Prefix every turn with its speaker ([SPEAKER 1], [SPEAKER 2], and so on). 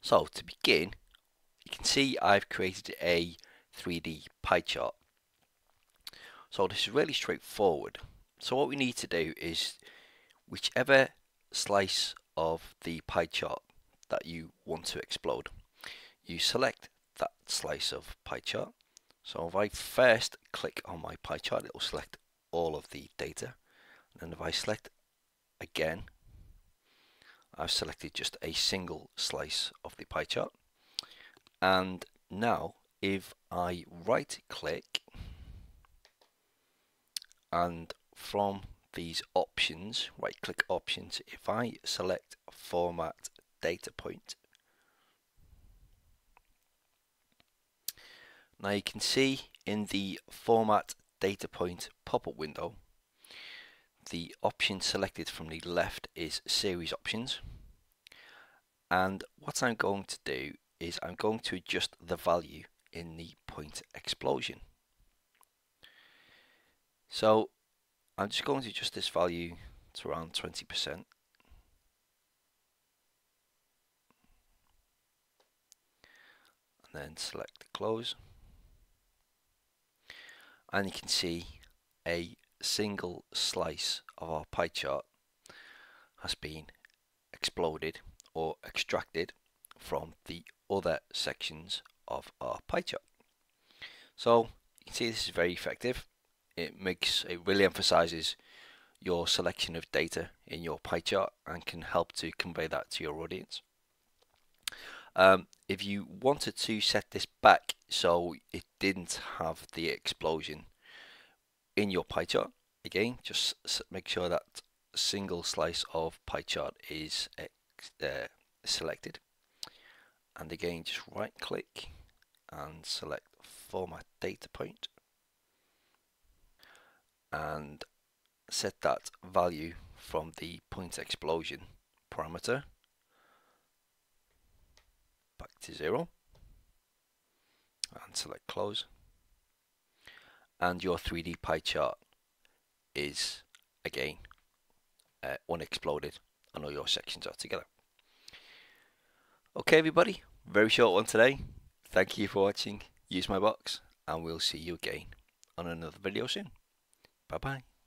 [SPEAKER 1] So to begin, you can see I've created a 3D pie chart. So this is really straightforward. So what we need to do is whichever slice of the pie chart that you want to explode, you select that slice of pie chart. So if I first click on my pie chart, it will select all of the data. And if I select again, I've selected just a single slice of the pie chart. And now if I right click and from these options, right click options, if I select format data point, now you can see in the format data point pop-up window, the option selected from the left is series options. And what I'm going to do is I'm going to adjust the value in the point explosion. So I'm just going to adjust this value to around 20%. And then select close. And you can see a single slice of our pie chart has been exploded or extracted from the other sections of our pie chart. So you can see this is very effective. It makes it really emphasizes your selection of data in your pie chart and can help to convey that to your audience. Um, if you wanted to set this back so it didn't have the explosion in your pie chart, again, just make sure that single slice of pie chart is uh, selected. And again, just right click and select format data point. And set that value from the point explosion parameter back to zero. And select close and your 3D pie chart is again uh, unexploded and all your sections are together. Okay everybody, very short one today. Thank you for watching. Usemybox and we'll see you again on another video soon. Bye bye.